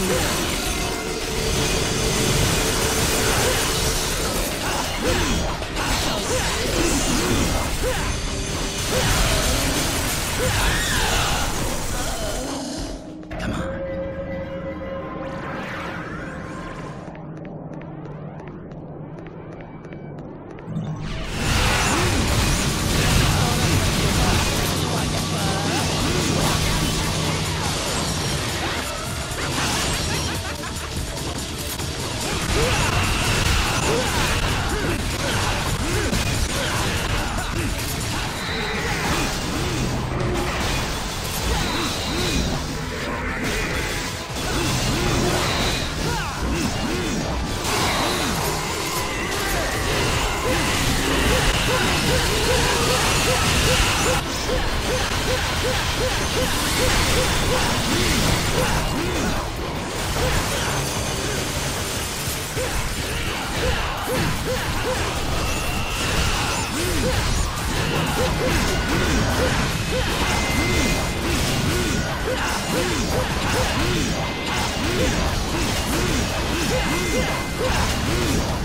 Come Yeah!